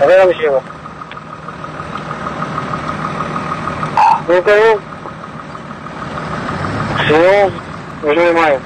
A ver a ver si llego. ¿No está bien? Si no, me llamo Mayo.